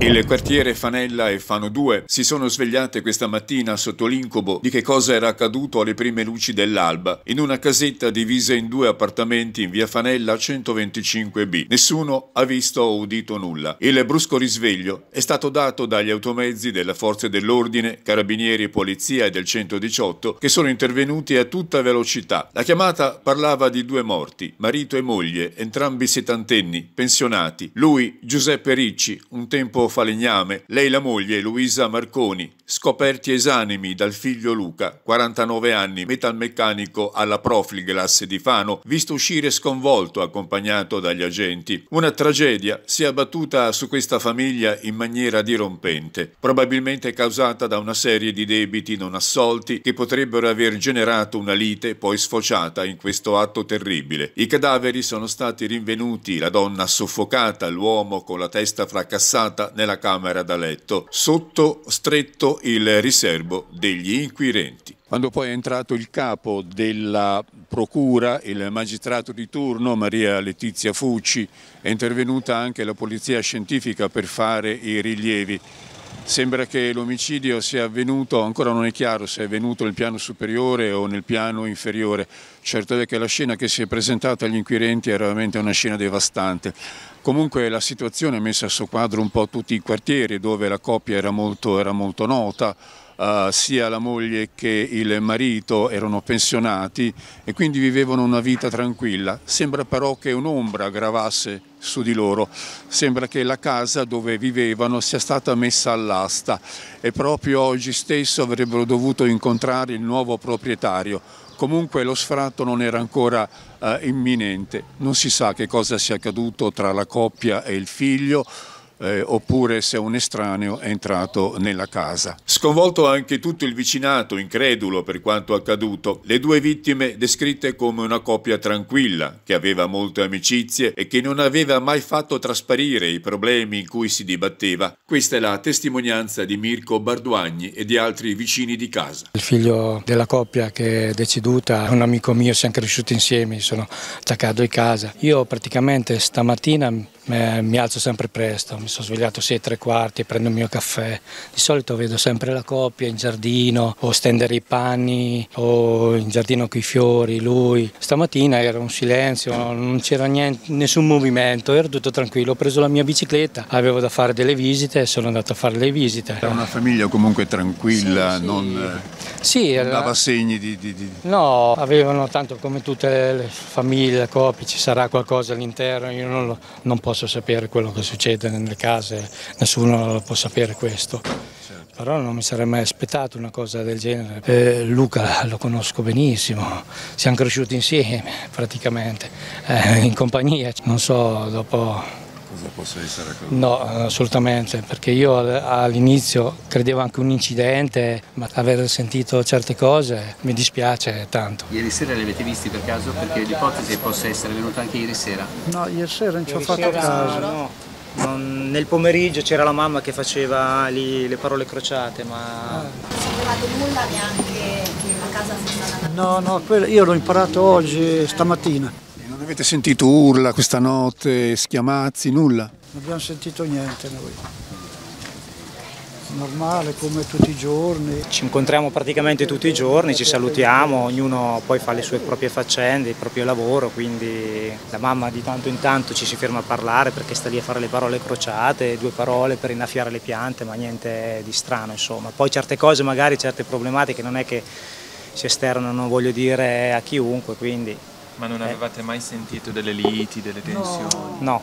Il quartiere Fanella e Fano 2 si sono svegliate questa mattina sotto l'incubo di che cosa era accaduto alle prime luci dell'alba in una casetta divisa in due appartamenti in via Fanella 125B. Nessuno ha visto o udito nulla. Il brusco risveglio è stato dato dagli automezzi della Forze dell'Ordine, Carabinieri Polizia e del 118 che sono intervenuti a tutta velocità. La chiamata parlava di due morti, marito e moglie, entrambi settantenni, pensionati. Lui, Giuseppe Ricci, un tempo falegname, lei la moglie Luisa Marconi, scoperti esanimi dal figlio Luca, 49 anni, metalmeccanico alla Profilglass di Fano, visto uscire sconvolto accompagnato dagli agenti. Una tragedia si è abbattuta su questa famiglia in maniera dirompente, probabilmente causata da una serie di debiti non assolti che potrebbero aver generato una lite poi sfociata in questo atto terribile. I cadaveri sono stati rinvenuti, la donna soffocata, l'uomo con la testa fracassata nella camera da letto, sotto stretto il riservo degli inquirenti. Quando poi è entrato il capo della procura, il magistrato di turno, Maria Letizia Fucci, è intervenuta anche la polizia scientifica per fare i rilievi. Sembra che l'omicidio sia avvenuto, ancora non è chiaro se è avvenuto nel piano superiore o nel piano inferiore. Certo è che la scena che si è presentata agli inquirenti è veramente una scena devastante. Comunque la situazione ha messo a suo quadro un po' tutti i quartieri dove la coppia era molto, era molto nota, Uh, sia la moglie che il marito erano pensionati e quindi vivevano una vita tranquilla. Sembra però che un'ombra gravasse su di loro, sembra che la casa dove vivevano sia stata messa all'asta e proprio oggi stesso avrebbero dovuto incontrare il nuovo proprietario. Comunque lo sfratto non era ancora uh, imminente, non si sa che cosa sia accaduto tra la coppia e il figlio, eh, oppure se un estraneo è entrato nella casa. Sconvolto anche tutto il vicinato, incredulo per quanto accaduto, le due vittime descritte come una coppia tranquilla, che aveva molte amicizie e che non aveva mai fatto trasparire i problemi in cui si dibatteva. Questa è la testimonianza di Mirko Barduagni e di altri vicini di casa. Il figlio della coppia che è deceduta è un amico mio, siamo cresciuti insieme, sono attaccato in casa. Io praticamente stamattina mi alzo sempre presto, mi sono svegliato 6 e tre quarti prendo il mio caffè. Di solito vedo sempre la coppia in giardino o stendere i panni o in giardino con i fiori, lui. Stamattina era un silenzio, non c'era nessun movimento, ero tutto tranquillo. Ho preso la mia bicicletta, avevo da fare delle visite e sono andato a fare le visite. Era una famiglia comunque tranquilla, sì, non, sì, non dava segni di, di, di... No, avevano tanto come tutte le famiglie, le coppie, ci sarà qualcosa all'interno, io non, lo, non posso sapere quello che succede nelle case, nessuno può sapere questo. Certo. Però non mi sarei mai aspettato una cosa del genere. Eh, Luca lo conosco benissimo, siamo cresciuti insieme praticamente, eh, in compagnia, non so, dopo cosa possa essere accaduto? No, assolutamente, perché io all'inizio credevo anche un incidente, ma aver sentito certe cose mi dispiace tanto. Ieri sera li avete visti per caso? Perché l'ipotesi possa essere venuta anche ieri sera? No, ieri sera non ci ho fatto caso. No. Non, nel pomeriggio c'era la mamma che faceva lì le parole crociate, ma... Non sapevate nulla neanche che la casa fosse andata? No, no, io l'ho imparato oggi, stamattina. Non avete sentito urla questa notte, schiamazzi, nulla? Non abbiamo sentito niente noi. Normale come tutti i giorni. Ci incontriamo praticamente tutti i giorni, ci salutiamo, ognuno poi fa le sue proprie faccende, il proprio lavoro, quindi la mamma di tanto in tanto ci si ferma a parlare perché sta lì a fare le parole crociate, due parole per innaffiare le piante, ma niente di strano insomma. Poi certe cose, magari certe problematiche non è che si esternano, voglio dire, a chiunque, quindi ma non avevate mai sentito delle liti, delle tensioni? No. no.